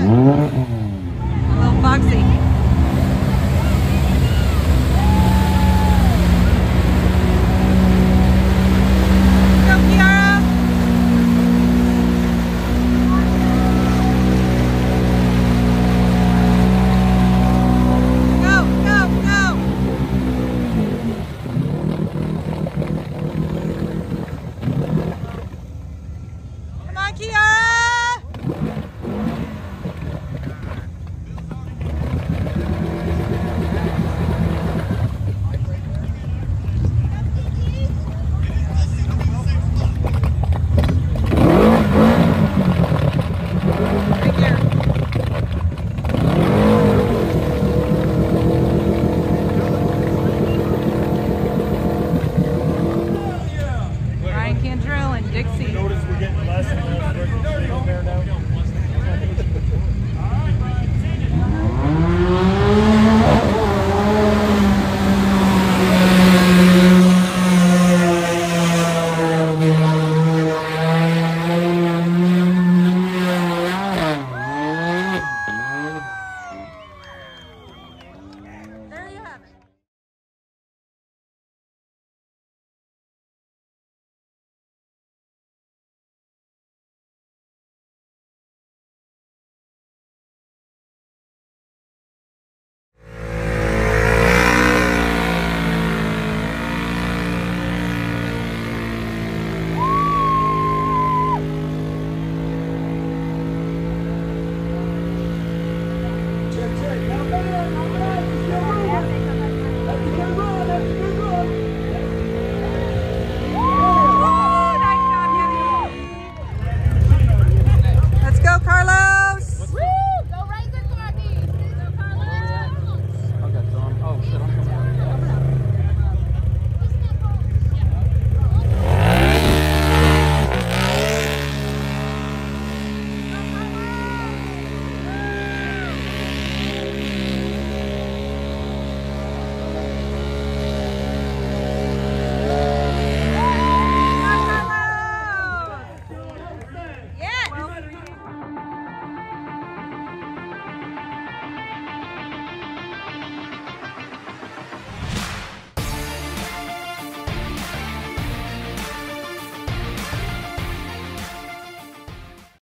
Mm-hmm.